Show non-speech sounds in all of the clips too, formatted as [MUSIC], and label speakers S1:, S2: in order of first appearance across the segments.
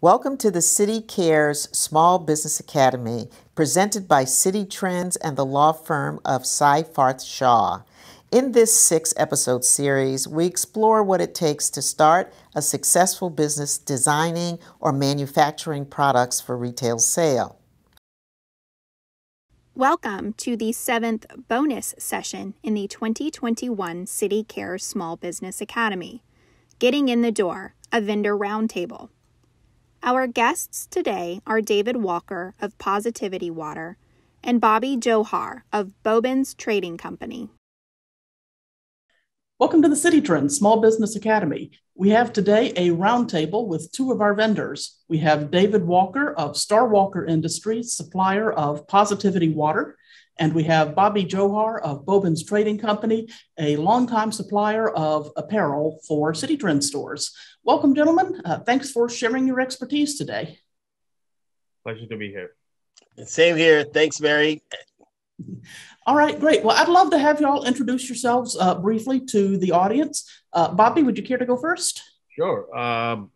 S1: Welcome to the CITIcares Small Business Academy, presented by Citi Trends and the law firm of Seyfarth Shaw. In this six episode series, we explore what it takes to start a successful business designing or manufacturing products for retail sale.
S2: Welcome to the seventh bonus session in the 2021 CITIcares Small Business Academy Getting in the Door, a vendor roundtable. Our guests today are David Walker of Positivity Water and Bobby Johar of Bobens Trading Company.
S3: Welcome to the Citi Trends Small Business Academy. We have today a roundtable with two of our vendors. We have David Walker of Star Walker Industries, supplier of Positivity Water, and we have Bobby Johar of Bobens Trading Company, a longtime supplier of apparel for Citi Trend stores. Welcome, gentlemen. Uh, thanks for sharing your expertise today.
S4: Pleasure to be here.
S5: Same here. Thanks, Mary.
S3: All right, great. Well, I'd love to have y'all introduce yourselves uh, briefly to the audience. Uh, Bobby, would you care to go first?
S4: Sure. Um,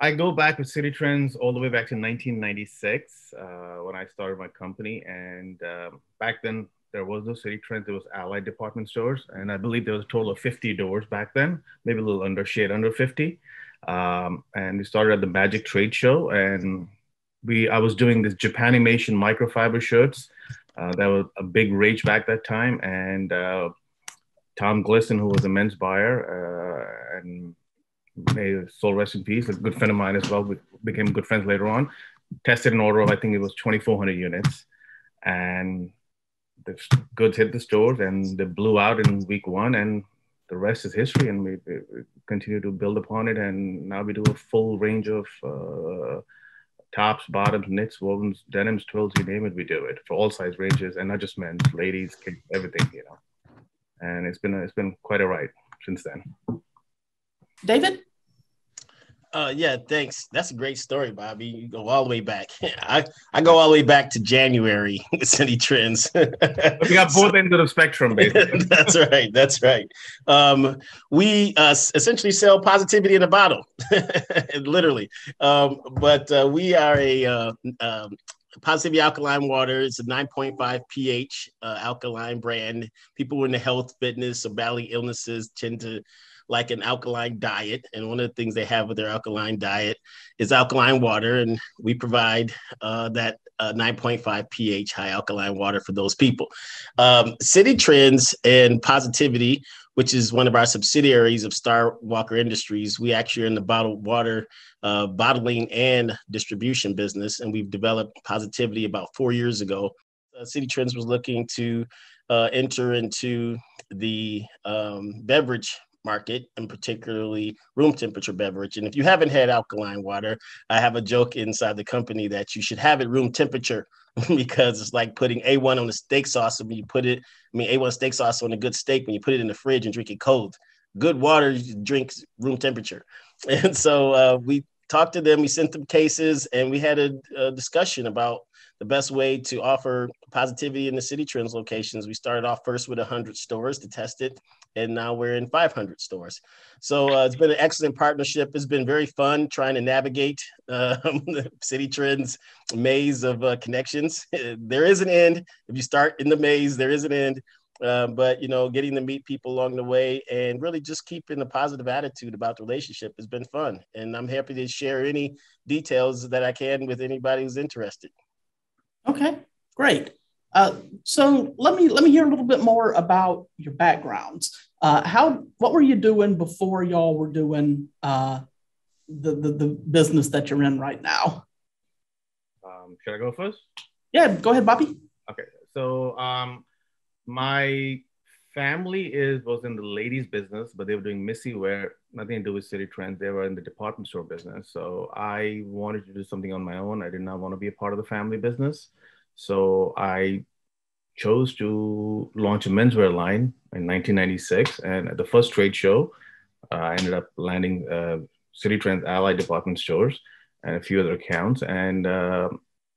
S4: I go back with Citi Trends all the way back to 1996 uh, when I started my company. And um, back then, there was no Citi Trends, there was Allied department stores. And I believe there was a total of 50 doors back then, maybe a little under, shade under 50. Um, and we started at the Magic Trade Show. And we, I was doing this Japanimation microfiber shirts. Uh, that was a big rage back that time. And uh, Tom Glisson, who was a men's buyer, uh, and may soul rest in peace, a good friend of mine as well. We became good friends later on. Tested an order of, I think it was 2,400 units. And the goods hit the stores and they blew out in week one. And the rest is history. And we, we continue to build upon it. And now we do a full range of uh, tops, bottoms, knits, wovens, denims, twills, you name it, we do it for all size ranges and not just men, ladies, kids, everything, you know. And it's been it's been quite a ride since then.
S3: David?
S5: Uh, yeah, thanks. That's a great story, Bobby. You go all the way back. [LAUGHS] I, I go all the way back to January [LAUGHS] with Citi Trends.
S4: we got both so, [LAUGHS] ends of the spectrum, basically.
S5: that's right. That's right. Um, we uh, essentially sell positivity in a bottle, literally. Um, but uh, we are a uh, um, Positivity Alkaline Water. It's a 9.5 pH uh, alkaline brand. People in the health, fitness, or bodily illnesses tend to like an alkaline diet. And one of the things they have with their alkaline diet is alkaline water. And we provide uh, that uh, 9.5 pH high alkaline water for those people. Um, Citi Trends and Positivity, which is one of our subsidiaries of Star Walker Industries, we actually are in the bottled water uh, bottling and distribution business. And we've developed Positivity about four years ago. Uh, Citi Trends was looking to uh, enter into the um, beverage market and particularly room temperature beverage. And if you haven't had alkaline water, I have a joke inside the company that you should have it room temperature [LAUGHS] because it's like putting A1 on a steak sauce. When you put it, I mean, A1 steak sauce on a good steak, when you put it in the fridge and drink it cold, good water drinks room temperature. [LAUGHS] And so uh, we talked to them, we sent them cases, and we had a, a discussion about the best way to offer positivity in the Citi Trends locations. We started off first with 100 stores to test it, and now we're in 500 stores. So uh, it's been an excellent partnership. It's been very fun trying to navigate um, [LAUGHS] the Citi Trends maze of uh, connections. [LAUGHS] there is an end. If you start in the maze, there is an end. Uh, but you know, getting to meet people along the way and really just keeping a positive attitude about the relationship has been fun. And I'm happy to share any details that I can with anybody who's interested.
S3: Okay, great. Uh, so let me let me hear a little bit more about your backgrounds. Uh, how what were you doing before y'all were doing uh, the, the the business that you're in right now?
S4: Um, should I go first?
S3: Yeah, go ahead, Bobby.
S4: Okay, so um, my family is was in the ladies business, but they were doing missy wear, nothing to do with Citi Trends. They were in the department store business. So I wanted to do something on my own. I did not want to be a part of the family business. So I chose to launch a menswear line in 1996. And at the first trade show, uh, I ended up landing uh, Citi Trends Allied department stores and a few other accounts. And uh,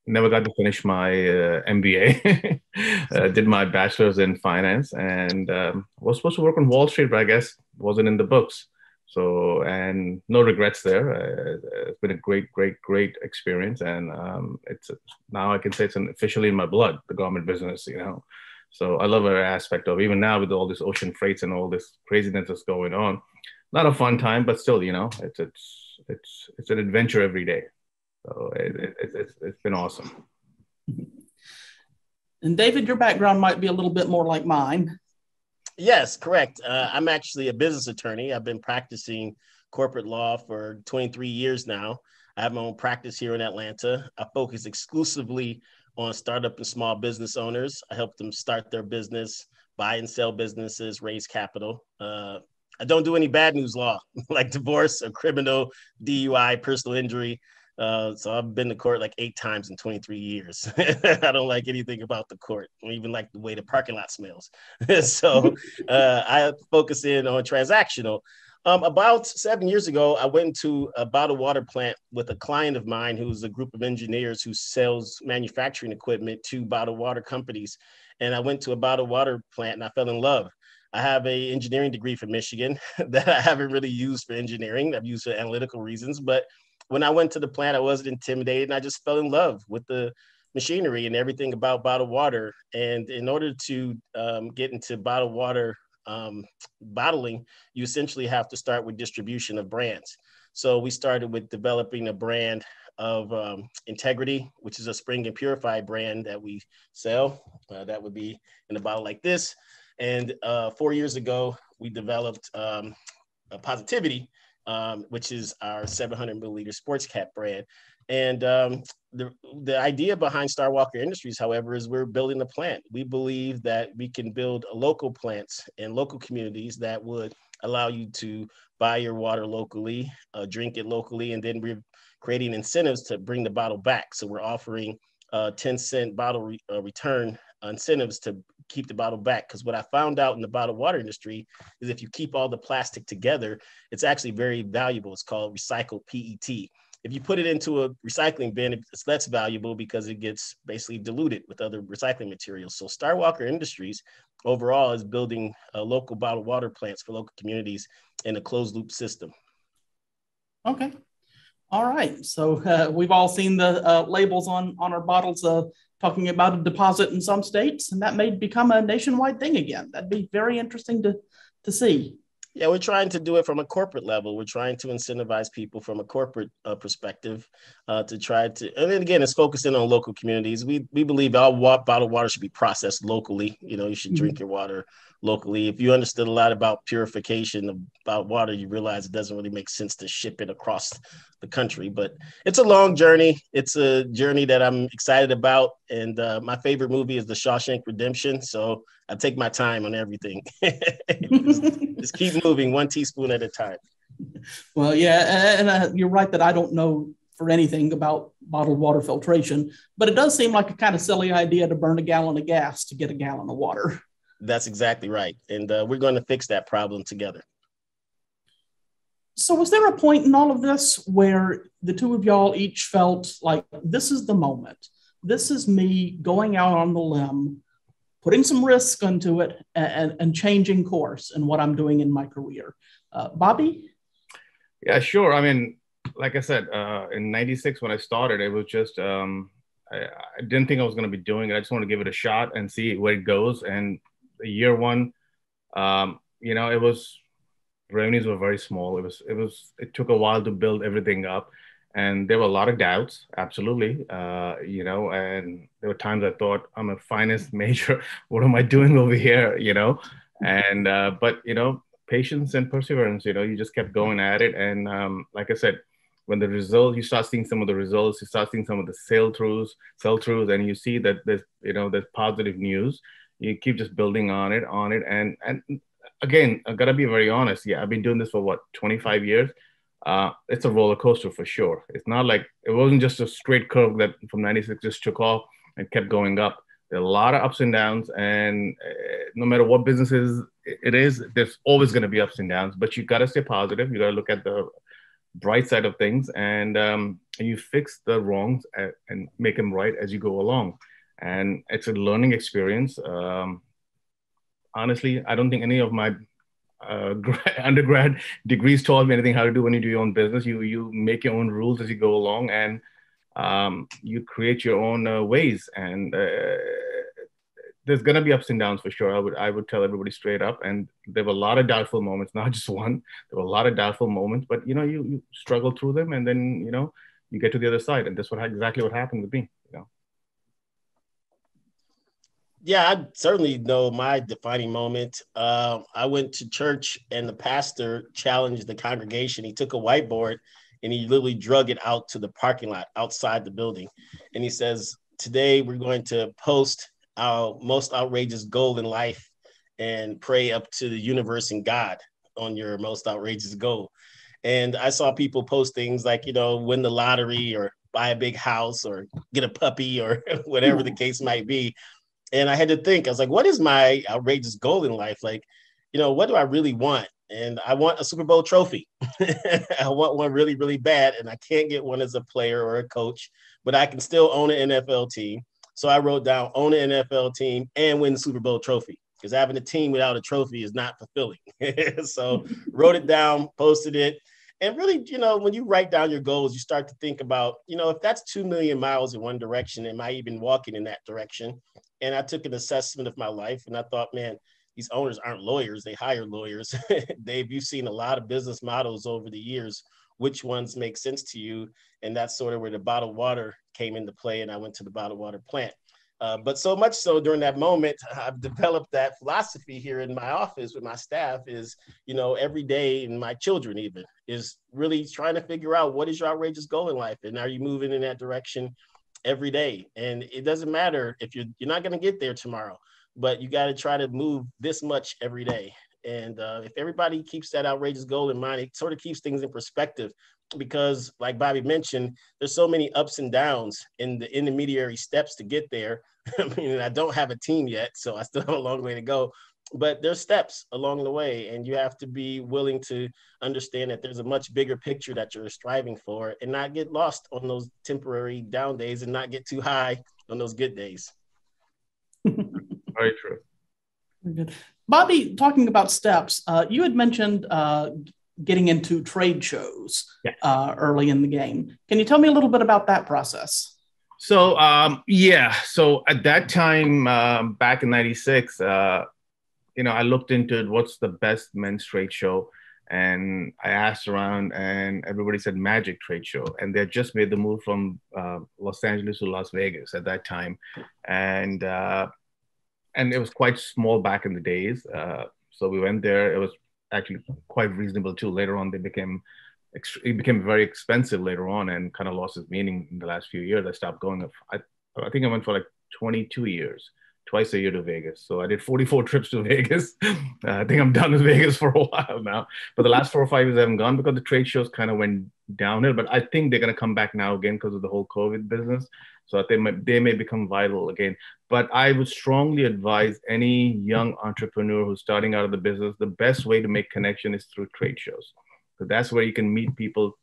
S4: never got to finish my uh, MBA. [LAUGHS] uh, did my bachelor's in finance and um, was supposed to work on Wall Street, but I guess wasn't in the books. So, and no regrets there. Uh, it's been a great, great, great experience. And um, it's now I can say it's officially in my blood, the garment business, you know. So I love every aspect of even now with all this ocean freights and all this craziness that's going on. Not a fun time, but still, you know, it's it's it's it's an adventure every day. So it, it, it's it's been awesome.
S3: And David, your background might be a little bit more like mine.
S5: Yes, correct. Uh, I'm actually a business attorney. I've been practicing corporate law for 23 years now. I have my own practice here in Atlanta. I focus exclusively on startup and small business owners. I help them start their business, buy and sell businesses, raise capital. Uh, I don't do any bad news law [LAUGHS] like divorce or criminal, DUI, personal injury. Uh, so I've been to court like eight times in 23 years. [LAUGHS] I don't like anything about the court, or even like the way the parking lot smells. [LAUGHS] so [LAUGHS] uh, I focus in on transactional. Um, about seven years ago, I went to a bottled water plant with a client of mine who's a group of engineers who sells manufacturing equipment to bottled water companies. And I went to a bottled water plant and I fell in love. I have a engineering degree from Michigan that I haven't really used for engineering. I've used for analytical reasons, but when I went to the plant, I wasn't intimidated and I just fell in love with the machinery and everything about bottled water. And in order to um, get into bottled water um, bottling, you essentially have to start with distribution of brands. So we started with developing a brand of um, Integrity, which is a spring and purified brand that we sell. Uh, that would be in a bottle like this. And uh, four years ago, we developed um, Positivity, um, which is our 700 milliliter sports cap brand. And um, the, the idea behind Star Walker Industries, however, is we're building a plant. We believe that we can build local plants in local communities that would allow you to buy your water locally, uh, drink it locally, and then we're creating incentives to bring the bottle back. So we're offering uh, 10 cent bottle re- uh, return incentives to keep the bottle back. Because what I found out in the bottled water industry is if you keep all the plastic together, it's actually very valuable. It's called recycled PET. If you put it into a recycling bin, it's less valuable because it gets basically diluted with other recycling materials. So Star Walker Industries overall is building uh, local bottled water plants for local communities in a closed loop system.
S3: Okay. All right. So uh, we've all seen the uh, labels on, on our bottles uh, talking about a deposit in some states, and that may become a nationwide thing again. That'd be very interesting to, to see.
S5: Yeah, we're trying to do it from a corporate level. We're trying to incentivize people from a corporate uh, perspective uh, to try to, and then again, it's focusing on local communities. We we believe all wa- bottled water should be processed locally. You know, you should mm-hmm. drink your water locally. If you understood a lot about purification about water, you realize it doesn't really make sense to ship it across the country. But it's a long journey. It's a journey that I'm excited about. And uh, my favorite movie is The Shawshank Redemption. So I take my time on everything. [LAUGHS] just, just, keep moving one teaspoon at a time.
S3: Well, yeah, and uh, you're right that I don't know for anything about bottled water filtration, but it does seem like a kind of silly idea to burn a gallon of gas to get a gallon of water.
S5: That's exactly right. And uh, we're going to fix that problem together.
S3: So, was there a point in all of this where the two of y'all each felt like this is the moment? This is me going out on the limb, putting some risk into it, and, and changing course in what I'm doing in my career. Uh, Bobby?
S4: Yeah, sure. I mean, like I said, uh, in '96 when I started, it was just um, I, I, didn't think I was going to be doing it. I just want to give it a shot and see where it goes. And year one, um, you know, it was revenues were very small. It was it was it took a while to build everything up, and there were a lot of doubts. Absolutely, uh, you know, and there were times I thought I'm a finance [LAUGHS] major. what am I doing over here? You know, and uh, but you know, patience and perseverance. You know, you just kept going at it, and um, like I said. When the results, you start seeing some of the results, you start seeing some of the sell throughs, sell throughs, and you see that there's, you know, there's positive news you keep just building on it on it and and again i gotta be very honest. Yeah i've been doing this for what 25 years? Uh, it's a roller coaster for sure. It's not like it wasn't just a straight curve that from 96 just took off and kept going up. There are a lot of ups and downs and uh, no matter what business is, it is there's always going to be ups and downs but you got to stay positive. You got to look at the bright side of things and um, you fix the wrongs and make them right as you go along. And it's a learning experience. Um, honestly, I don't think any of my uh, [LAUGHS] undergrad degrees taught me anything how to do when you do your own business. You you make your own rules as you go along, and um, you create your own uh, ways. And uh, there's gonna be ups and downs for sure. I would I would tell everybody straight up. And there were a lot of doubtful moments, [LAUGHS] not just one. There were a lot of doubtful moments, but you know you you struggle through them, and then you know you get to the other side. And that's what exactly what happened with me. You know.
S5: Yeah, I certainly know my defining moment. Uh, I went to church and the pastor challenged the congregation. He took a whiteboard and he literally drug it out to the parking lot outside the building. And he says, Today we're going to post our most outrageous goal in life and pray up to the universe and God on your most outrageous goal. And I saw people post things like, you know, win the lottery or buy a big house or get a puppy or [LAUGHS] whatever the case might be and I had to think, I was like, what is my outrageous goal in life? Like, you know, what do I really want? And I want a Super Bowl trophy. [LAUGHS] I want one really, really bad. And I can't get one as a player or a coach, but I can still own an NFL team. So I wrote down own an NFL team and win the Super Bowl trophy because having a team without a trophy is not fulfilling. [LAUGHS] so wrote it down, posted it. And really, you know, when you write down your goals, you start to think about, you know, if that's 2 million miles in one direction, am I even walking in that direction? And I took an assessment of my life and I thought, man, these owners aren't lawyers, they hire lawyers. [LAUGHS] Dave, you've seen a lot of business models over the years. Which ones make sense to you? And that's sort of where the bottled water came into play. And I went to the bottled water plant. Uh, but so much so during that moment, [LAUGHS] I've developed that philosophy here in my office with my staff is, you know, every day, and my children even, is really trying to figure out what is your outrageous goal in life? And are you moving in that direction? Every day. And it doesn't matter if you're you're not going to get there tomorrow, but you got to try to move this much every day. And uh, if everybody keeps that outrageous goal in mind, it sort of keeps things in perspective. Because, like Bobby mentioned, there's so many ups and downs in the intermediary steps to get there. [LAUGHS] I mean, I don't have a team yet, so I still have a long way to go but there's steps along the way and you have to be willing to understand that there's a much bigger picture that you're striving for and not get lost on those temporary down days and not get too high on those good days.
S4: Very true.
S3: Very good. Bobby talking about steps uh, you had mentioned uh, getting into trade shows yeah. uh, early in the game. Can you tell me a little bit about that process?
S4: So um, yeah. So at that time um, back in 96 uh, you know, I looked into it, what's the best men's trade show, and I asked around, and everybody said Magic Trade Show, and they had just made the move from uh, Los Angeles to Las Vegas at that time, and uh, and it was quite small back in the days. Uh, so we went there. It was actually quite reasonable too. Later on, they became it became very expensive later on, and kind of lost its meaning in the last few years. I stopped going. I I think I went for like 22 years twice a year to Vegas. So I did 44 [LAUGHS] trips to Vegas. Uh, I think I'm done with [LAUGHS] Vegas for a while now. But the last four or five years I haven't gone because the trade shows kind of went downhill. But I think they're going to come back now again because of the whole COVID business. So they may, they may become vital again. But I would strongly advise any young entrepreneur who's starting out of the business, the best way to make connection is through trade shows. So that's where you can meet people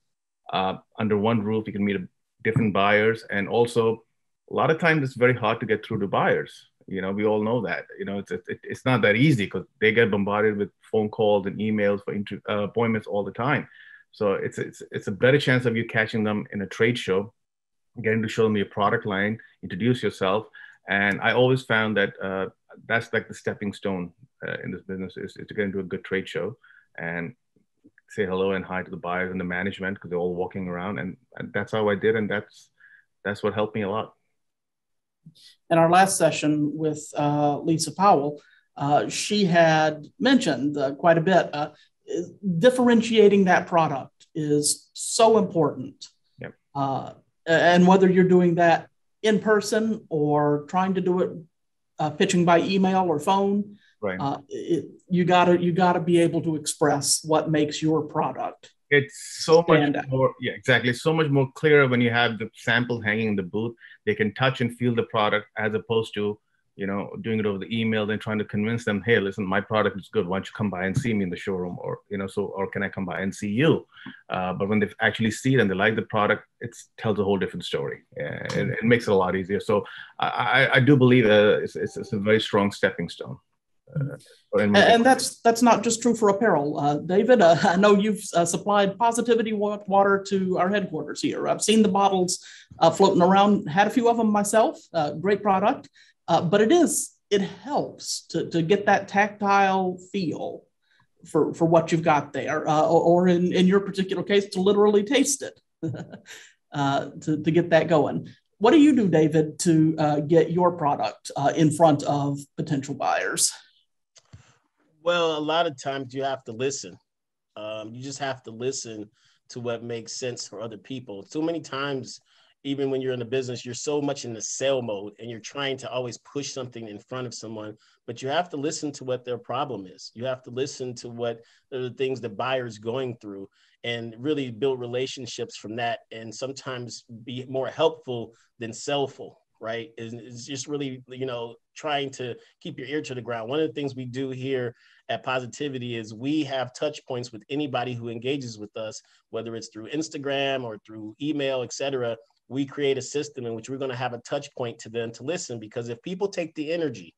S4: uh, under one roof. You can meet different buyers. And also, a lot of times it's very hard to get through to buyers you know, we all know that. You know, it's it, it's not that easy because they get bombarded with phone calls and emails for inter- uh, appointments all the time. So it's it's it's a better chance of you catching them in a trade show, getting to show them your product line, introduce yourself, and I always found that uh, that's like the stepping stone uh, in this business is, is to get into a good trade show and say hello and hi to the buyers and the management because they're all walking around, and, and that's how I did, and that's that's what helped me a lot
S3: in our last session with uh, Lisa Powell, uh, she had mentioned uh, quite a bit. Uh, differentiating that product is so important.
S4: Yep.
S3: Uh, and whether you're doing that in person or trying to do it uh, pitching by email or phone,
S4: right.
S3: It, you gotta you gotta be able to express what makes your product
S4: it's so much more yeah exactly so much more clearer when you have the sample hanging in the booth they can touch and feel the product as opposed to you know doing it over the email then trying to convince them hey listen my product is good. Why don't you come by and see me in the showroom? Or you know so or can i come by and see you? Uh, but when they actually see it and they like the product it tells a whole different story. And it, makes it a lot easier. So i, I do believe uh, it's, it's, it's a very strong stepping stone
S3: and, and that's that's not just true for apparel, uh, David. Uh, I know you've uh, supplied positivity water to our headquarters here. I've seen the bottles uh, floating around. Had a few of them myself. Uh, great product, but it is it helps to, to get that tactile feel for for what you've got there, or, or, in in your particular case, to literally taste it, [LAUGHS] to to get that going. What do you do, David, to get your product in front of potential buyers?
S5: Well, a lot of times you have to listen. Um, you just have to listen to what makes sense for other people. So many times, even when you're in the business, you're so much in the sell mode and you're trying to always push something in front of someone, but you have to listen to what their problem is. You have to listen to what the things the buyer's going through and really build relationships from that and sometimes be more helpful than sellful right is, just really you know trying to keep your ear to the ground one of the things we do here at positivity is we have touch points with anybody who engages with us whether it's through instagram or through email etc we create a system in which we're going to have a touch point to them to listen because if people take the energy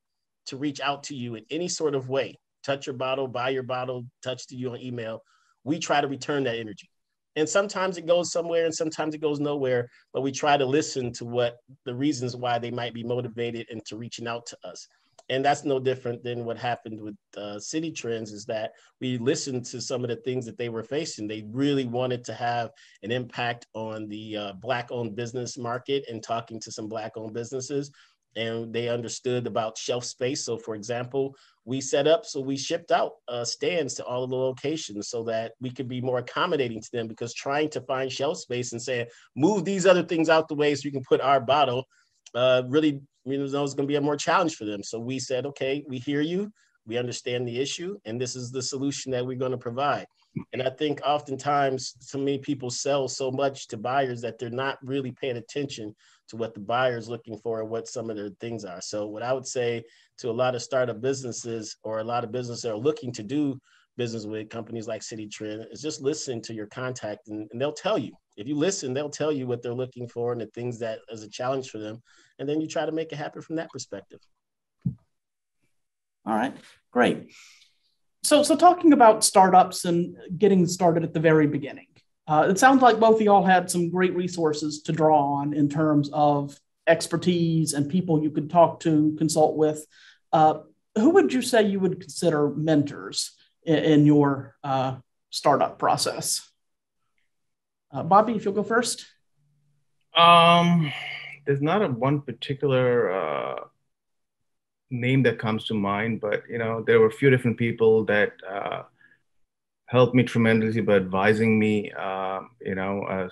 S5: to reach out to you in any sort of way touch your bottle buy your bottle touch to you on email we try to return that energy. And sometimes it goes somewhere and sometimes it goes nowhere but we try to listen to what the reasons why they might be motivated into reaching out to us and that's no different than what happened with uh, Citi Trends is that we listened to some of the things that they were facing they really wanted to have an impact on the uh, black owned business market and talking to some black owned businesses and they understood about shelf space. So, for example, we set up so we shipped out uh, stands to all of the locations so that we could be more accommodating to them because trying to find shelf space and saying move these other things out the way so you can put our bottle uh, really you know it's going to be a more challenge for them. So we said, okay, we hear you, we understand the issue, and this is the solution that we're going to provide. And I think oftentimes so many people sell so much to buyers that they're not really paying attention to what the buyer is looking for and what some of their things are. So what I would say to a lot of startup businesses or a lot of businesses that are looking to do business with companies like Citi Trend is just listen to your contact and, and, they'll tell you. If you listen, they'll tell you what they're looking for and the things that is a challenge for them. And then you try to make it happen from that perspective.
S3: All right, great. So, so talking about startups and getting started at the very beginning, uh, it sounds like both of y'all had some great resources to draw on in terms of expertise and people you could talk to, consult with. Uh, who would you say you would consider mentors in, in your uh, startup process? Uh, Bobby, if you'll go first.
S4: Um, there's not a one particular uh, name that comes to mind, but you know there were a few different people that uh, helped me tremendously by advising me, uh, you know, uh,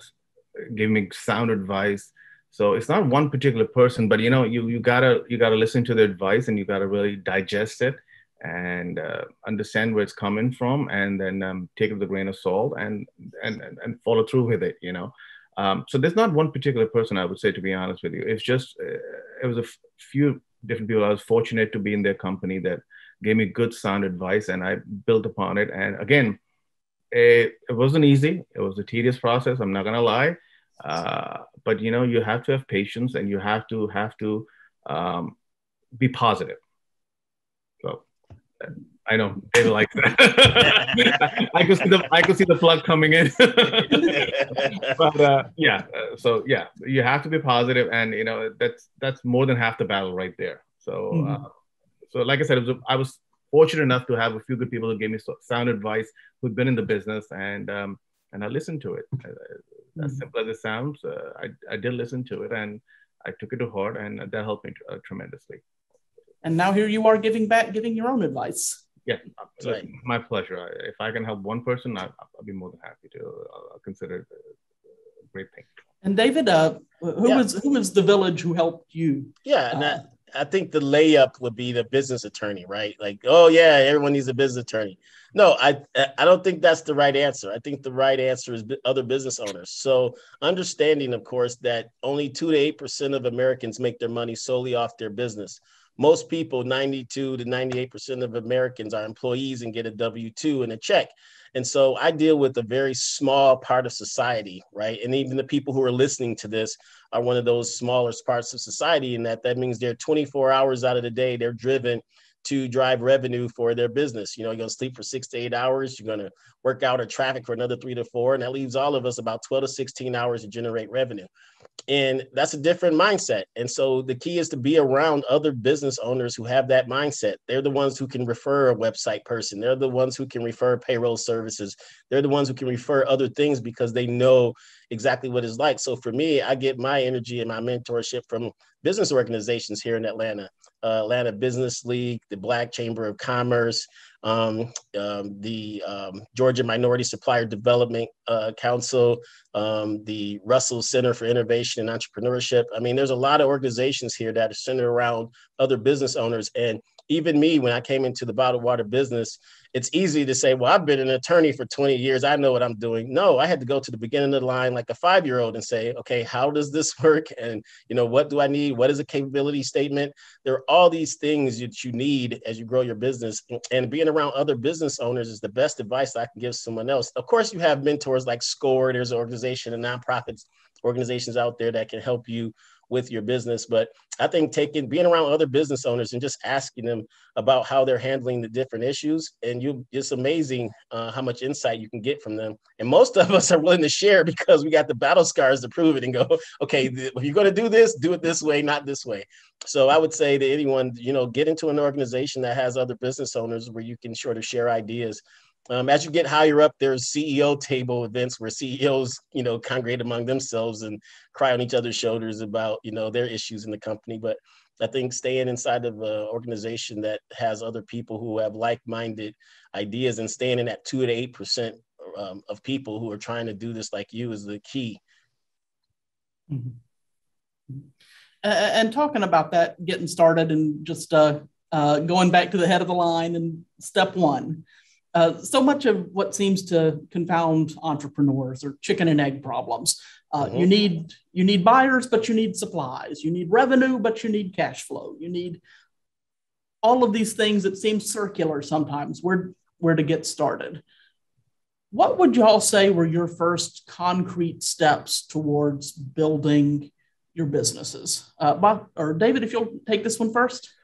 S4: giving me sound advice. So it's not one particular person, but you know, you you gotta you gotta listen to their advice and you gotta really digest it and uh, understand where it's coming from, and then um, take it with a grain of salt and and and follow through with it. You know. Um, so there's not one particular person I would say to be honest with you. It's just uh, it was a f- few different people. I was fortunate to be in their company that gave me good sound advice, and I built upon it. And again, it, it wasn't easy. It was a tedious process. I'm not gonna lie, uh, but you know you have to have patience and you have to have to um, be positive. So I know David likes that. [LAUGHS] I could see the I could see the plug coming in. [LAUGHS] but uh, yeah, uh, so yeah, you have to be positive, and you know that's that's more than half the battle right there. So mm-hmm. uh, so like I said, was, I was fortunate enough to have a few good people who gave me sound advice who'd been in the business and um, and I listened to it. As mm-hmm. simple as it sounds, uh, I, I did listen to it and I took it to heart and that helped me uh, tremendously.
S3: And now here you are giving back, giving your own advice.
S4: Yeah, right. my pleasure. If I can help one person, I, will be more than happy to. I'll consider it a great thing.
S3: And David, uh, who yeah. was who was the village who helped you?
S5: Yeah, and uh, I think the layup would be the business attorney, right? Like, oh yeah, everyone needs a business attorney. No, I I don't think that's the right answer. I think the right answer is other business owners. So understanding, of course, that only two to eight percent of Americans make their money solely off their business. Most people, 92 to 98 percent of Americans, are employees and get a W two and a check. And so I deal with a very small part of society, right? And even the people who are listening to this are one of those smallest parts of society. And that that means they're 24 hours out of the day, they're driven to drive revenue for their business. You know, you're to sleep for six to eight hours. You're to work out or traffic for another three to four. And that leaves all of us about 12 to 16 hours to generate revenue. And that's a different mindset. And so the key is to be around other business owners who have that mindset. They're the ones who can refer a website person. They're the ones who can refer payroll services. They're the ones who can refer other things because they know exactly what it's like. So for me, I get my energy and my mentorship from business organizations here in Atlanta, uh, Atlanta Business League, the Black Chamber of Commerce, um, um, the um, Georgia Minority Supplier Development uh, Council, um, the Russell Center for Innovation and Entrepreneurship. I mean, there's a lot of organizations here that are centered around other business owners. And even me, when I came into the bottled water business, it's easy to say, well, I've been an attorney for 20 years. I know what I'm doing. No, I had to go to the beginning of the line like a five year old and say, okay, how does this [LAUGHS] work? And, you know, what do I need? What is a capability statement? There are all these things that you need as you grow your business. And being around other business owners is the best advice I can give someone else. Of course, you have mentors like SCORE, there's an organization and nonprofits organizations out there that can help you with your business. But I think taking being around other business owners and just asking them about how they're handling the different issues, and you it's amazing uh, how much insight you can get from them. And most of us are willing to share because we got the battle scars to prove it and go, [LAUGHS] okay, if you're going to do this, do it this way, not this way. So I would say to anyone, you know, get into an organization that has other business owners where you can sort of share ideas um, as you get higher up, there's CEO table events where CEOs, you know, congregate among themselves and cry on each other's shoulders about, you know, their issues in the company. But I think staying inside of an organization that has other people who have like-minded ideas and staying in that two to eight percent um, of people who are trying to do this like you is the key.
S3: Mm-hmm. And talking about that, getting started and just uh, uh, going back to the head of the line and step one. Uh, so much of what seems to confound entrepreneurs are chicken and egg problems. Uh, mm-hmm. You need you need buyers, but you need supplies. You need revenue, but you need cash flow. You need all of these things that seem circular sometimes. Where where to get started? What would you all say were your first concrete steps towards building your businesses? Uh, Bob or David, if you'll take this one first.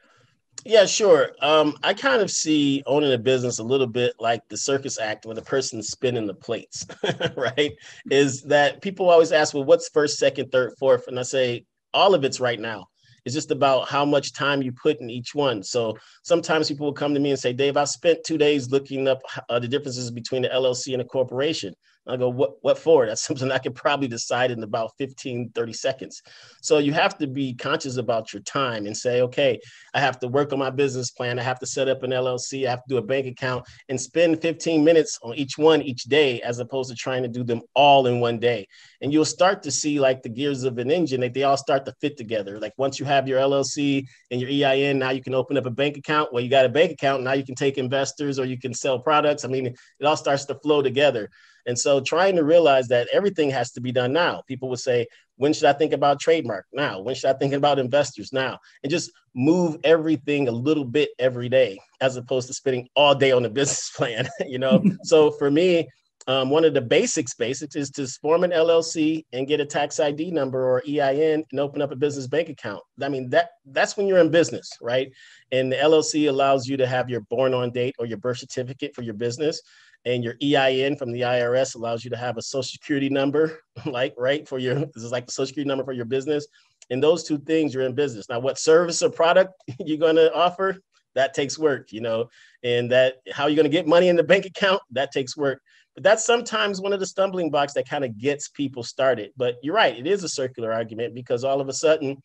S5: Yeah, sure. Um, I kind of see owning a business a little bit like the circus act when the person's spinning the plates, [LAUGHS] right? Is that people always ask, well, what's first, second, third, fourth? And I say, all of it's right now. It's just about how much time you put in each one. So sometimes people will come to me and say, Dave, I spent two days looking up uh, the differences between the LLC and a corporation. I go, what, what for? That's [LAUGHS] something I could probably decide in about 15, 30 seconds. So you have to be conscious about your time and say, okay, I have to work on my business plan. I have to set up an LLC. I have to do a bank account and spend 15 minutes on each one each day, as opposed to trying to do them all in one day. And you'll start to see like the gears of an engine, like they all start to fit together. Like once you have your LLC and your EIN, now you can open up a bank account. Well, you got a bank account. Now you can take investors or you can sell products. I mean, it all starts to flow together. And so trying to realize that everything has to be done now. People would say, when should I think about trademark? Now. When should I think about investors? Now. And just move everything a little bit every day, as opposed to spending all day on a [LAUGHS] business plan, [LAUGHS] you know? [LAUGHS] so for me, um, one of the basics basics is to form an LLC and get a tax ID number or EIN and open up a business bank account. I mean that that's when you're in business, right? And the LLC allows you to have your born on date or your birth certificate for your business and your EIN from the IRS allows you to have a social security number, [LAUGHS] like right for your this is like the social security number for your business. And those two things you're in business. Now, what service or product [LAUGHS] you're going to offer, that takes work, you know, and that how you're going to get money in the bank account, that takes work. But that's sometimes one of the stumbling blocks that kind of gets people started. But you're right, it is a circular argument because all of a sudden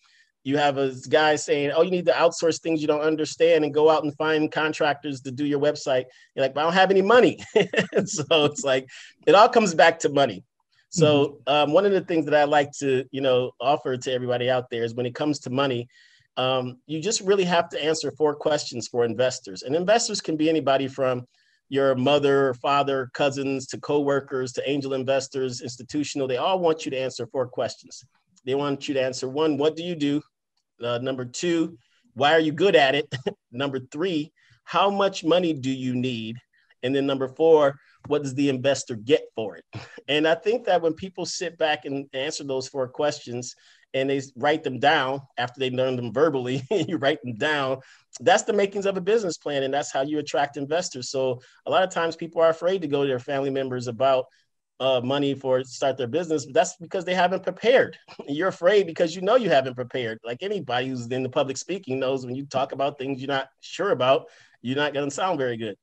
S5: you have a guy saying, "Oh, you need to outsource things you don't understand and go out and find contractors to do your website." You're like, "But I don't have any money," [LAUGHS] so it's like it all comes back to money. So mm-hmm. um, one of the things that I like to, you know, offer to everybody out there is when it comes to money, um, you just really have to answer four questions for investors, and investors can be anybody from your mother, father, cousins to coworkers to angel investors, institutional. They all want you to answer four questions. They want you to answer one, what do you do? Uh, number two, why are you good at it? [LAUGHS] number three, how much money do you need? And then number four, what does the investor get for it? [LAUGHS] And I think that when people sit back and answer those four questions and they write them down after they learn them verbally, [LAUGHS] you write them down, that's the makings of a business plan. And that's how you attract investors. So a lot of times people are afraid to go to their family members about uh, money for start their business, but that's because they haven't prepared. [LAUGHS] You're afraid because you know you haven't prepared. Like anybody who's in the public speaking knows when you talk about things you're not sure about, you're not going to sound very good.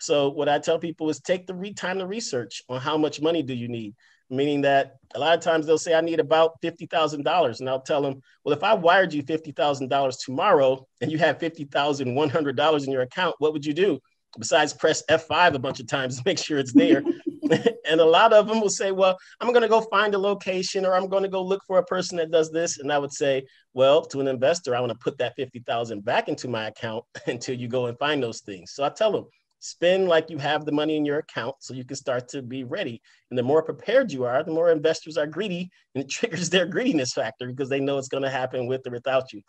S5: So what I tell people is take the re- time to research on how much money do you need. Meaning that a lot of times they'll say I need about fifty thousand dollars, and I'll tell them, well, if I wired you fifty thousand dollars tomorrow and you have fifty thousand one hundred dollars in your account, what would you do? Besides press F5 a bunch of times to make sure it's there. [LAUGHS] [LAUGHS] and a lot of them will say, well, I'm going to go find a location or I'm going to go look for a person that does this. And I would say, well, to an investor, I want to put that 50,000 back into my account [LAUGHS] until you go and find those things. So I tell them, spend like you have the money in your account so you can start to be ready. And the more prepared you are, the more investors are greedy and it [LAUGHS] triggers their greediness factor because they know it's going to happen with or without you,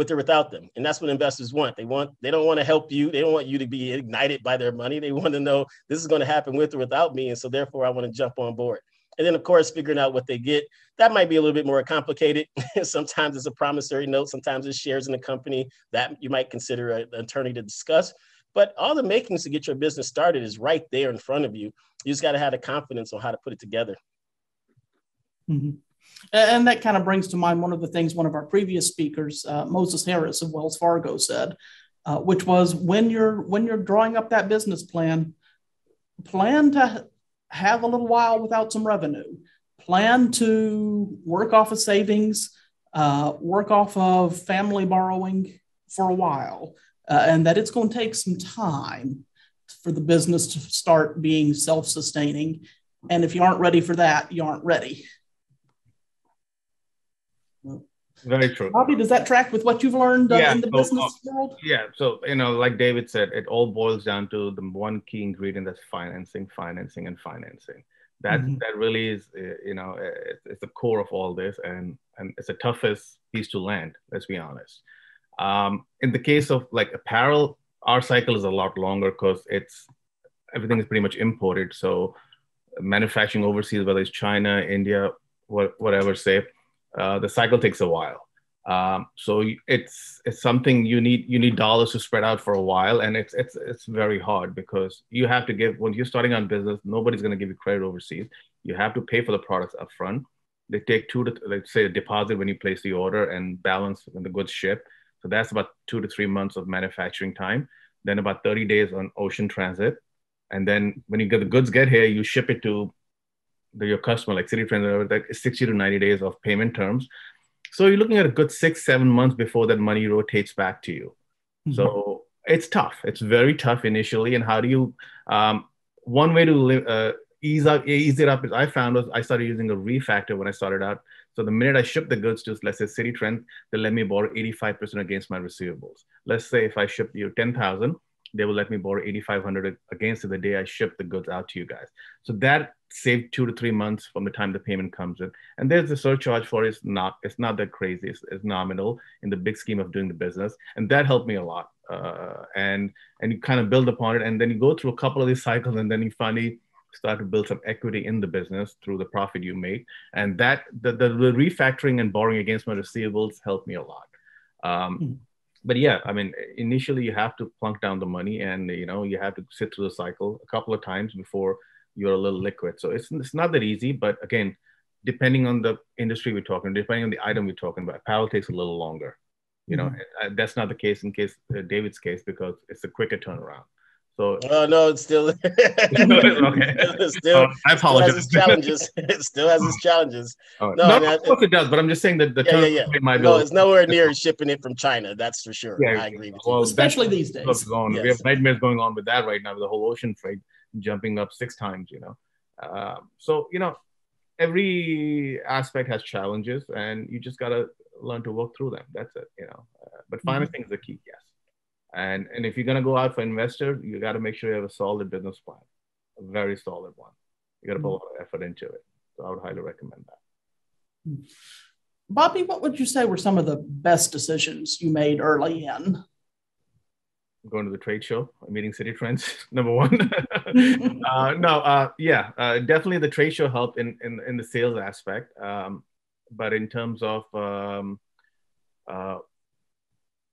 S5: with or without them. And that's what investors want. They want, they don't want to help you. They don't want you to be ignited by their money. They want to know this is going to happen with or without me. And so therefore I want to jump on board. And then, of course, figuring out what they get, that might be a little bit more complicated. [LAUGHS] sometimes it's a promissory note, sometimes it's shares in the company that you might consider an attorney to discuss. But all the makings to get your business started is right there in front of you. You just got to have the confidence on how to put it together.
S3: Mm-hmm. And that kind of brings to mind one of the things one of our previous speakers, uh, Moses Harris of Wells Fargo, said, uh, which was when you're when you're drawing up that business plan, plan to have a little while without some revenue. Plan to work off of savings, uh, work off of family borrowing for a while uh, and that it's going to take some time for the business to start being self sustaining. And if you aren't ready for that, you aren't ready.
S4: Very true.
S3: Bobby, does that track with what you've learned uh, yeah, in the so, business uh, world?
S4: Yeah. So, you know, like David said, it all boils down to the one key ingredient that's financing, financing, and financing. That, mm-hmm. that really is, uh, you know, it's, it's the core of all this. And, and it's the toughest piece to land, let's be honest. Um, in the case of like apparel, our cycle is a lot longer because it's everything is pretty much imported. So manufacturing overseas, whether it's China, India, whatever, say, uh, the cycle takes a while. Um, so it's it's something you need you need dollars to spread out for a while, and it's it's it's very hard because you have to give when you're starting on business, nobody's going to give you credit overseas. You have to pay for the products upfront. They take two to let's say a deposit when you place the order and balance when the goods ship so that's about two to three months of manufacturing time. Then about 30 days on ocean transit. And then when you get the goods get here, you ship it to the, your customer, like City Transit, like 60 to 90 days of payment terms. So you're looking at a good six, seven months before that money rotates back to you. Mm-hmm. So it's tough. It's very tough initially. And how do you, um, one way to uh, ease up, ease it up is I found was I started using a refactor when I started out so the minute I ship the goods to, let's say, Citi Trends, they let me borrow 85% against my receivables. Let's say if I ship you 10,000, they will let me borrow 8,500 against the day I ship the goods out to you guys. So that saved two to three months from the time the payment comes in. And there's the surcharge for it. it's not it's not that crazy. It's, it's, nominal in the big scheme of doing the business, and that helped me a lot. Uh, and and you kind of build upon it, and then you go through a couple of these cycles, and then you finally start to build some equity in the business through the profit you make. And that the, the, the refactoring and borrowing against my receivables helped me a lot. Um, mm. But yeah, I mean, initially you have to plunk down the money and, you know, you have to sit through the cycle a couple of times before you're a little liquid. So it's, it's not that easy, but again, depending on the industry we're talking, depending on the item we're talking about, apparel takes a little longer. You know, mm-hmm. that's not the case in case uh, David's case because it's a quicker turnaround. So
S5: oh no, it's still [LAUGHS] [LAUGHS] okay.
S4: it still, uh, I apologize.
S5: Still has its challenges. [LAUGHS] it still has its challenges.
S4: no, no, I mean, of course it does. But I'm just saying that the
S5: yeah, yeah, yeah. Might no, it's nowhere near shipping it from China. That's for sure. Yeah, I agree with well, you.
S3: Especially these days.
S4: Going. Yes. We have nightmares going on with that right now. With the whole ocean freight jumping up six times. You know, uh, so you know, every aspect has challenges, and you just gotta learn to work through them. That's it. You know, uh, but financing mm-hmm. is the key. Yes. And, and if you're going to go out for investor, you got to make sure you have a solid business plan, a very solid one. You got to put a lot of effort into it. So I would highly recommend that.
S3: Bobby, what would you say were some of the best decisions you made early in?
S4: going to the trade show, meeting Citi Trends, [LAUGHS] number one. [LAUGHS] uh, no, uh, yeah, uh, definitely the trade show helped in, in, in the sales aspect. Um, but in terms of um, uh,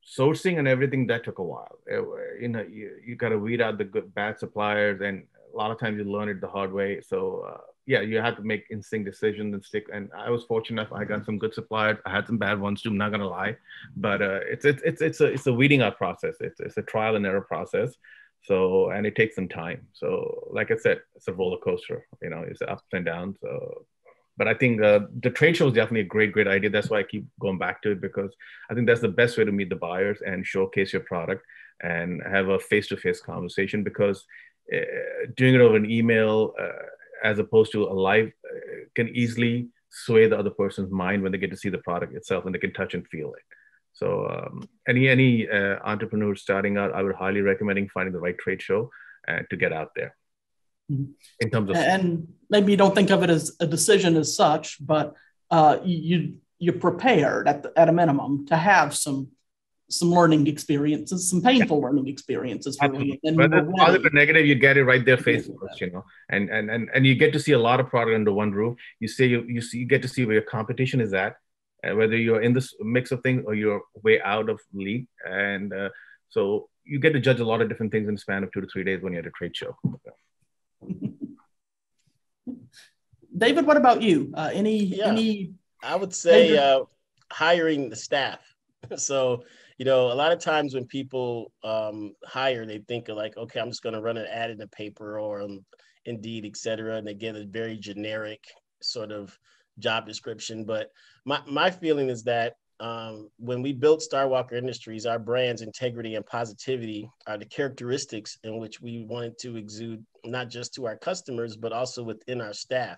S4: sourcing and everything, that took a while. It, you know, you, you got to weed out the good, bad suppliers, and a lot of times you learn it the hard way. So, uh, yeah, you have to make instinct decisions and stick. And I was fortunate enough; I got some good suppliers. I had some bad ones too. I'm not gonna lie, but uh, it's it's it's it's a it's a weeding out process. It's it's a trial and error process. So and it takes some time. So like I said, it's a roller coaster. You know, it's ups and downs. So, but I think uh, the trade show is definitely a great great idea. That's why I keep going back to it because I think that's the best way to meet the buyers and showcase your product and have a face to face conversation because. Uh, doing it over an email uh, as opposed to a live uh, can easily sway the other person's mind when they get to see the product itself and they can touch and feel it so um, any any uh, entrepreneur starting out i would highly recommend finding the right trade show uh, to get out there.
S3: In terms of and maybe you don't think of it as a decision as such but uh, you you're prepared at, the, at a minimum to have some some learning experiences, some painful yeah. learning experiences for.
S4: Whether positive or negative, you get it right there face first, you know, and, and and and you get to see a lot of product under one roof. You see, you you see, you get to see where your competition is at, and whether you're in this mix of things or you're way out of league, and uh, so you get to judge a lot of different things in the span of two to three days when you're at a trade show.
S3: David, what about you? Uh, any yeah, any?
S5: I would say uh, hiring the staff. [LAUGHS] so you know, a lot of times when people um, hire, they think of like, okay, I'm just going to run an ad in the paper or um, Indeed, et cetera, and they get a very generic sort of job description. But my, my feeling is that um, when we built Star Walker Industries, our brand's integrity and positivity are the characteristics in which we wanted to exude not just to our customers, but also within our staff.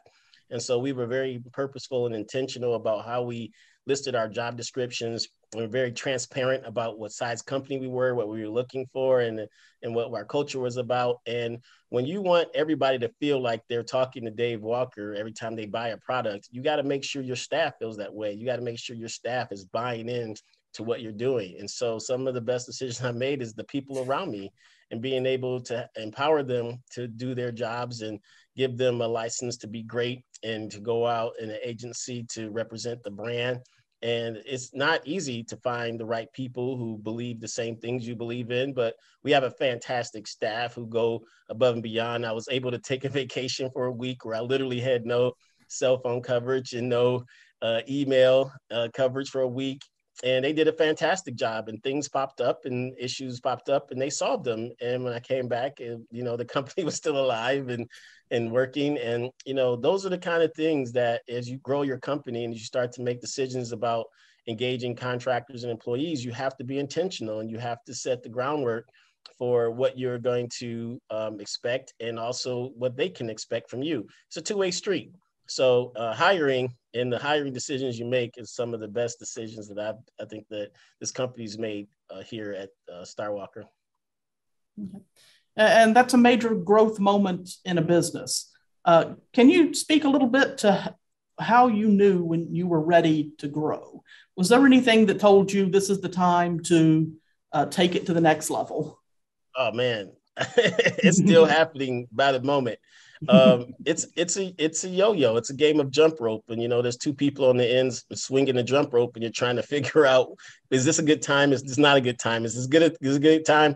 S5: And so we were very purposeful and intentional about how we listed our job descriptions, we were very transparent about what size company we were, what we were looking for, and and what our culture was about. And when you want everybody to feel like they're talking to Dave Walker every time they buy a product, you got to make sure your staff feels that way. You got to make sure your staff is buying in to what you're doing. And so some of the best decisions [LAUGHS] I made is the people around me and being able to empower them to do their jobs and give them a license to be great and to go out in an agency to represent the brand. And it's not easy to find the right people who believe the same things you believe in but we have a fantastic staff who go above and beyond. I was able to take a [LAUGHS] vacation for a week where i literally had no cell phone coverage and no uh, email uh, coverage for a week and they did a fantastic job and things popped up and issues popped up and they solved them and when i came back you know the [LAUGHS] company was still alive and and working. And, you know, those are the kind of things that as you grow your company and you start to make decisions about engaging contractors and employees, you have to be intentional and you have to set the groundwork for what you're going to um, expect and also what they can expect from you. It's a two-way street. So uh, hiring and the hiring decisions you make is some of the best decisions that I've, I think that this company's made uh, here at uh, Starwalker.
S3: Okay and that's a major growth moment in a business. Uh, can you speak a little bit to how you knew when you were ready to grow? Was there anything that told you this is the time to uh, take it to the next level?
S5: Oh man, [LAUGHS] it's still happening by the moment. Um, it's it's a it's a yo-yo. It's a game of jump rope, and you know there's two people on the ends swinging the jump rope, and you're trying to [LAUGHS] figure out is this a good time? Is this not a good time? Is this good? Is a good time?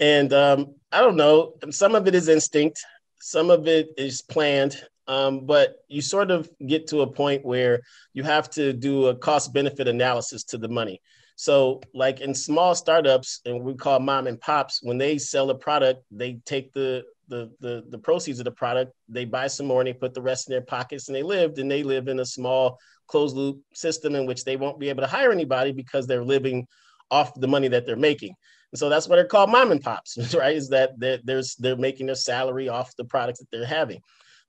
S5: And um, I don't know, some of it is instinct, some of it is planned, um, but you sort of get to a point where you have to do a cost benefit analysis to the money. So, like in small startups, and we call mom and pops, when they sell a product, they take the the, the the proceeds of the product, they buy some more and they put the rest in their pockets and they lived and they live in a small closed loop system in which they won't be able to hire anybody because they're living off the money that they're making. And so that's what they're called mom and pops, [LAUGHS] right? Is that they're, there's, they're making their salary off the products that they're having.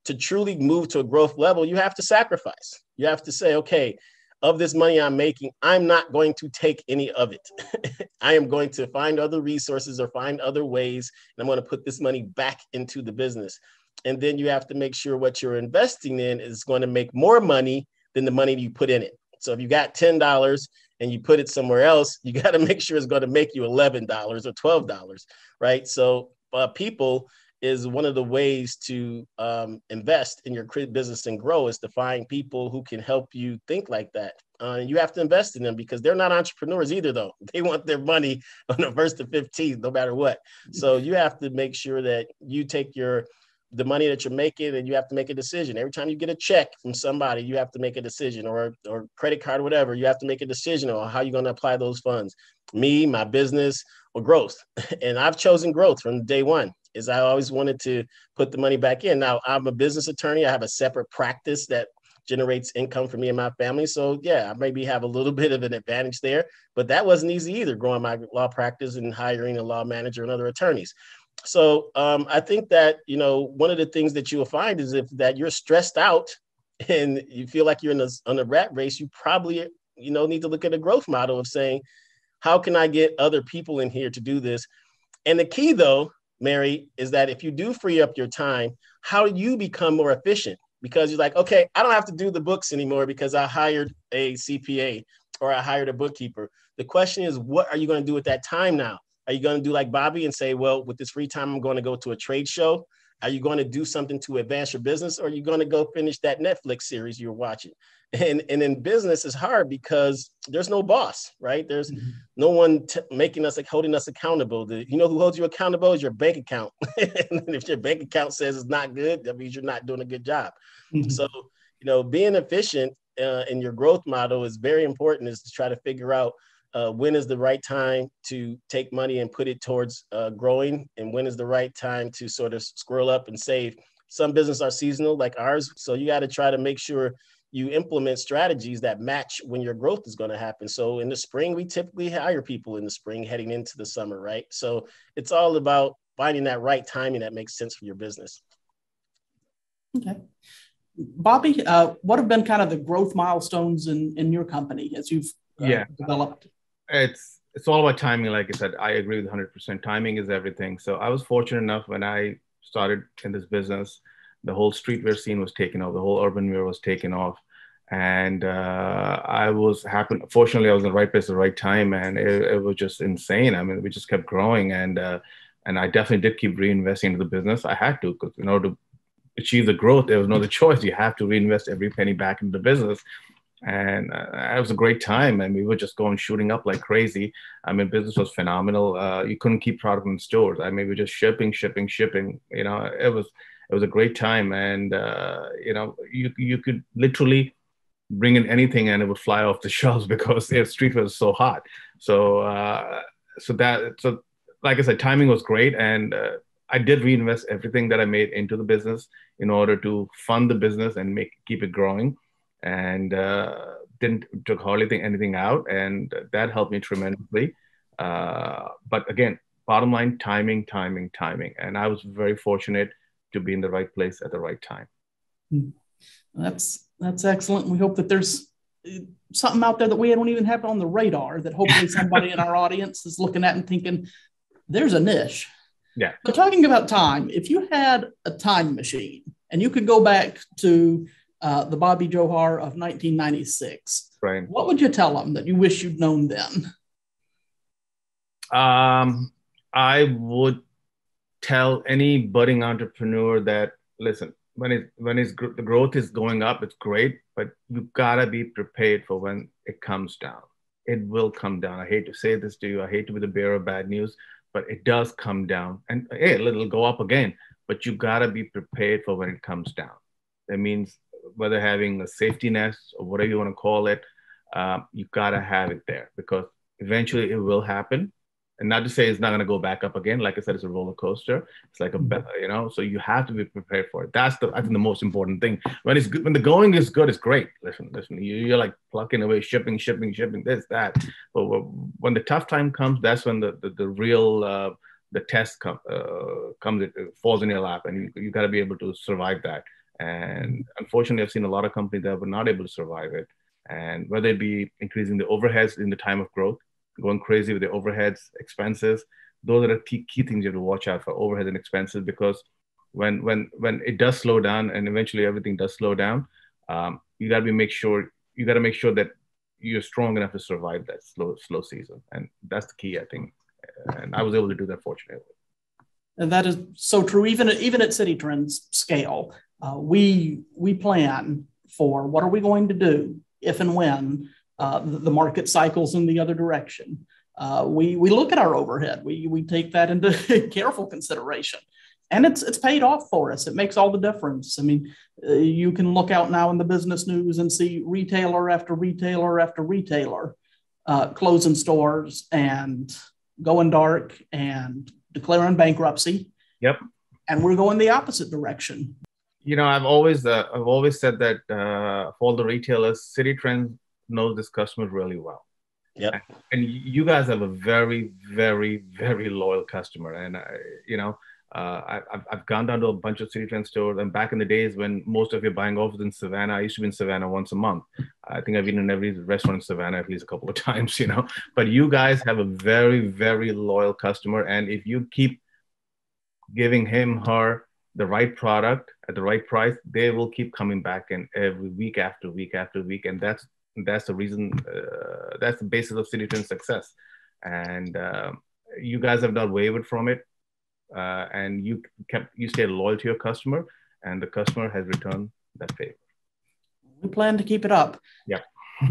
S5: To truly move to a growth level, you have to sacrifice. You have to say, okay, of this money I'm making, I'm not going to take any of it. [LAUGHS] I am going to find other resources or find other ways, and I'm going to put this money back into the business. And then you have to make sure what you're investing in is going to make more money than the money you put in it. So if you got $10 and you put it somewhere else, you got to [LAUGHS] make sure it's going to make you $11 or $12, right? So uh, people is one of the ways to um, invest in your business and grow is to find people who can help you think like that. Uh, you have to invest in them because they're not entrepreneurs either, though. [LAUGHS] They want their money on the first to 15th, no matter what. So [LAUGHS] you have to make sure that you take your the money that you're making and you have to make a decision. Every time you get a check from somebody, you have to make a decision or or credit card or whatever, you have to make a decision on how you're going to apply those funds. Me, my business, or growth. [LAUGHS] And I've chosen growth from day one. Is I always wanted to put the money back in. Now I'm a business attorney. I have a separate practice that generates income for me and my family. So yeah, I maybe have a little [LAUGHS] bit of an advantage there, but that wasn't easy either, growing my law practice and hiring a law manager and other attorneys. So um, I think that you know one of the things that you will find is if that you're stressed out [LAUGHS] and you feel like you're in a, on a rat race, you probably you know need to look at a growth model of saying, how can I get other people in here to do this? And the key though, Mary, is that if you do free up your time, how do you become more efficient? Because you're like, okay, I don't have to do the books anymore because I hired a CPA or I hired a bookkeeper. The question is, what are you going to do with that time now? Are you going to do like Bobby and say, well, with this free time, I'm going to go to a trade show? Are you going to do something to advance your business or are you going to go finish that Netflix series you're watching? And, and in business, it's hard because there's no boss, right? There's mm-hmm. no one t- making us like holding us accountable. The, you know who holds you accountable is your bank account. [LAUGHS] and if your bank account says it's not good, that means you're not doing a good job. Mm-hmm. So, you know, being efficient uh, in your growth model is very important is to try to figure out uh, when is the right time to take money and put it towards uh, growing? And when is the right time to sort of squirrel up and save? Some businesses are seasonal like ours so you got to try to make sure you implement strategies that match when your growth is going to happen. So in the spring we typically hire people in the spring heading into the summer right? So it's all about finding that right timing that makes sense for your business.
S3: Okay. Bobby uh, what have been kind of the growth milestones in, in your company as you've uh,
S4: yeah.
S3: developed
S4: it's it's all about timing. Like I said, I agree with 100%. Timing is everything. So I was fortunate enough when I started in this business, the whole streetwear scene was taken off, the whole urban wear was taken off. And uh, I was happen. Fortunately, I was in the right place at the right time, and it, it was just insane. I mean, we just kept growing, and uh, and I definitely did keep reinvesting into the business. I had to, because in order to achieve the growth, there was no other [LAUGHS] choice. You have to reinvest every penny back into the business and uh, it was a great time and we were just going shooting up like crazy. I mean business was phenomenal. Uh, you couldn't keep product in stores. I mean we were just shipping shipping shipping you know it was it was a great time. And uh, you know you, you could literally bring in anything and it would fly [LAUGHS] off the shelves because the street was so hot. So uh, so that so like i said timing was great. And uh, i did reinvest everything that i made into the business in order to fund the business and make keep it growing and uh, didn't took hardly anything out, and that helped me tremendously. Uh, but again, bottom line, timing, timing, timing, and I was very fortunate to be in the right place at the right time.
S3: Hmm. That's that's excellent. We hope that there's uh, something out there that we don't even have on the radar that hopefully somebody in our [LAUGHS] audience is looking at and thinking, there's a niche.
S4: Yeah.
S3: But talking about time, if you had a time machine and you could go back to uh, the Bobby Johar of 1996.
S4: Right.
S3: What would you tell them that you wish you'd known then?
S4: Um, I would tell any budding entrepreneur that listen, when it when it's the growth is going up, it's great, but you gotta be prepared for when it comes down. It will come down. I hate to say this to you. I hate to be the bearer of bad news, but it does come down, and hey, it'll go up again. But you gotta be prepared for when it comes down. That means whether having a safety net or whatever you want to call it, um, you gotta have it there because eventually it will happen. And not to say it's not going to go back up again. Like I said, it's a roller coaster. It's like a, mm-hmm. you know, so you have to be prepared for it. That's the, I think the most important thing. When it's good, when the going is good, it's great. Listen, listen, you, are like plucking away, shipping, shipping, shipping, this, that. But when the tough time comes, that's when the, the, the real, uh, the test com- uh, comes, it falls in your lap and you, you got to be able to survive that. And unfortunately, I've seen a lot of companies that were not able to survive it. And whether it be increasing the overheads in the time of growth, going crazy with the overheads, expenses, those are the key, key things you have to watch out for overhead and expenses because when when when it does slow down and eventually everything does slow down, um, you got to be make sure you got to make sure that you're strong enough to survive that slow slow season, and that's the key, I think. And I was able to do that, fortunately.
S3: And that is so true. Even even at Citi Trends scale, uh, we we plan for what are we going to do if and when uh, the market cycles in the other direction. Uh, we we look at our overhead. We we take that into [LAUGHS] careful consideration, and it's it's paid off for us. It makes all the difference. I mean, uh, you can look out now in the business news and see retailer after retailer after retailer uh, closing stores and going dark and declaring bankruptcy.
S4: Yep.
S3: And we're going the opposite direction.
S4: You know, I've always uh, I've always said that uh, for all the retailers, Citi Trends knows this customer really well.
S5: Yep.
S4: And you guys have a very, very, very loyal customer, and I, you know, uh, I, have gone down to a bunch of Citi Trend stores, and back in the days when most of your buying off was in Savannah, I used to be in Savannah once a month. I think I've eaten in every restaurant in Savannah at least a couple of [LAUGHS] times, you know. But you guys have a very, very loyal customer, and if you keep giving him, her the right product at the right price, they will keep coming back and every week after week after week, and that's that's the reason. Uh, that's the basis of Citi Trend's success, and uh, you guys have not wavered from it uh, and you kept you stayed loyal to your customer, and the customer has returned that favor.
S3: We plan to keep it up.
S4: Yeah. [LAUGHS]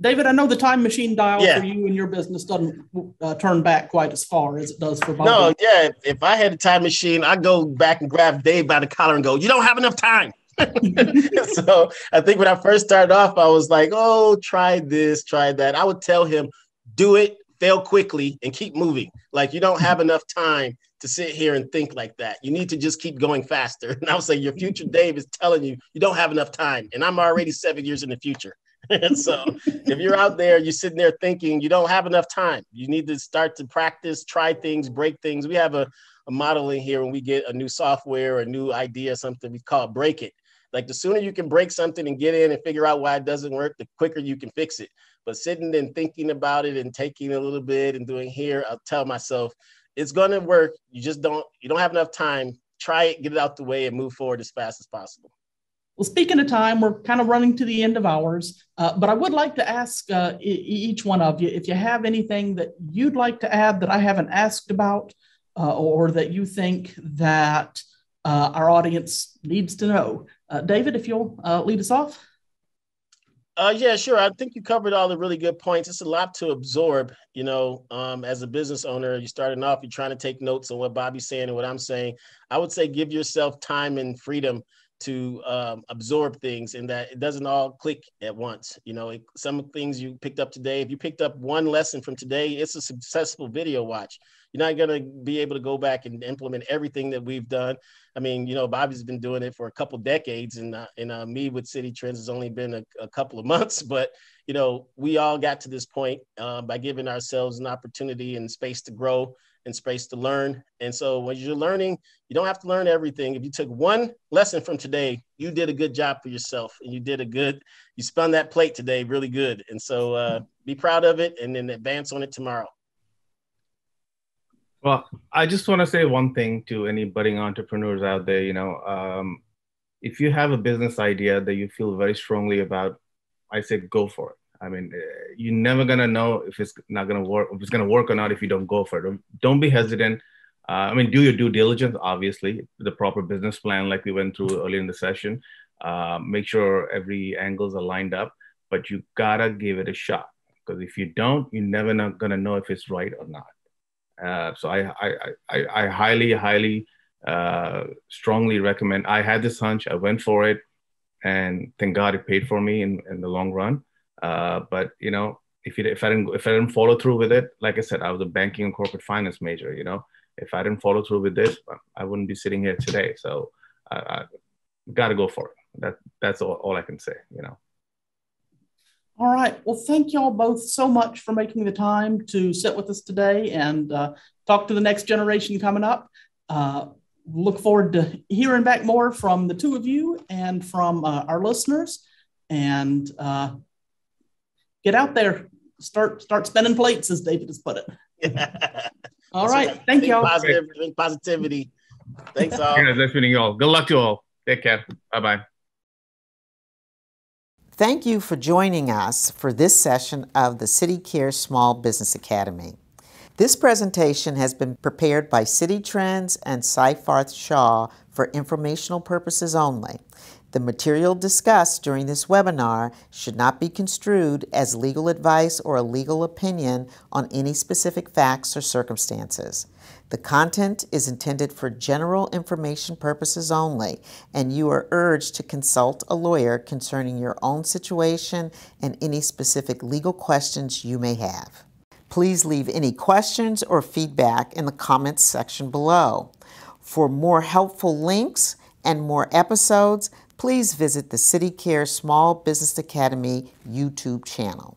S3: David, I know the time machine dial yeah. for you and your business doesn't uh, turn back quite as far as it does for Bobby.
S5: No, yeah. If, if I had a time machine, I'd go back and grab Dave by the collar and go, "You don't have enough time." [LAUGHS] [LAUGHS] so I think when I first started off, I was like, "Oh, try this, try that." I would tell him, "Do it, fail quickly, and keep moving." Like you don't have enough time to sit here and think like that. You need to just keep going faster. [LAUGHS] And I would say your future Dave is telling you you don't have enough time. And I'm already seven years in the future. and [LAUGHS] so if you're out there, you're sitting there thinking you don't have enough time. You need to start to practice, try things, break things. We have a, a model in here when we get a new software, a new idea, something we call break it. Like the sooner you can break something and get in and figure out why it doesn't work, the quicker you can fix it. But sitting and thinking about it and taking a little bit and doing here, I'll tell myself it's going to work. You just don't you don't have enough time. Try it, get it out the way, and move forward as fast as possible.
S3: Well, speaking of time, we're kind of running to the end of ours, uh, but I would like to ask uh, each one of you if you have anything that you'd like to add that I haven't asked about, uh, or that you think that uh, our audience needs to know. Uh, David, if you'll uh, lead us off.
S5: Uh, yeah, sure. I think you covered all the really good points. It's a lot to absorb. You know, um, as a business owner, you're starting off, you're trying to take notes on what Bobby's saying and what I'm saying. I would say give yourself time and freedom to um, absorb things and that it doesn't all click at once. You know, it, some things you picked up today, if you picked up one lesson from today, it's a successful video watch. You're not going to be able to go back and implement everything that we've done. I mean, you know, Bobby's been doing it for a couple decades, and uh, and uh, me with Citi Trends has only been a, a, couple of [LAUGHS] months. But you know, we all got to this point uh, by giving ourselves an opportunity and space to grow and space to learn. And so when you're learning, you don't have to learn everything. If you took one lesson from today, you did a good job for yourself, and you did a good. You spun that plate today really good, and so uh, be proud of it, and then advance on it tomorrow.
S4: Well, I just want to say one thing to any budding entrepreneurs out there. You know, um, if you have a business idea that you feel very strongly about, I say go for it. I mean, uh, you're never gonna know if it's not gonna work, if it's gonna work or not if you don't go for it. Don't be hesitant. Uh, I mean, do your due diligence, obviously, the proper business plan, like we went through earlier in the session. Uh, make sure every angles are lined up, but you gotta give it a shot because if you don't, you're never not gonna know if it's right or not. Uh, so I, I, I, I, highly, highly, uh, strongly recommend. I had this hunch, I went for it, and thank God it paid for me in, in the long run. Uh, but you know, if you, if I didn't if I didn't follow through with it, like I said, I was a banking and corporate finance major. You know, if I didn't follow through with this, I wouldn't be sitting here today. So I, I got to go for it. That that's all, all I can say. You know.
S3: All right. Well, thank y'all both so much for making the time to sit with us today and uh, talk to the next generation coming up. Uh, look forward to hearing back more from the two of you and from uh, our listeners. And uh, get out there, start start spinning plates, as David has put it. [LAUGHS] all right. right. Thank y'all.
S5: Positive, positivity. Thanks all.
S4: Yeah, nice meeting you all. Good luck to all. Take care. Bye bye.
S1: Thank you for joining us for this session of the CITIcares Small Business Academy. This presentation has been prepared by Citi Trends and Seyfarth Shaw for informational purposes only. The material discussed during this webinar should not be construed as legal advice or a legal opinion on any specific facts or circumstances. The content is intended for general information purposes only, and you are urged to consult a lawyer concerning your own situation and any specific legal questions you may have. Please leave any questions or feedback in the comments section below. For more helpful links and more episodes, please visit the CITIcares Small Business Academy YouTube channel.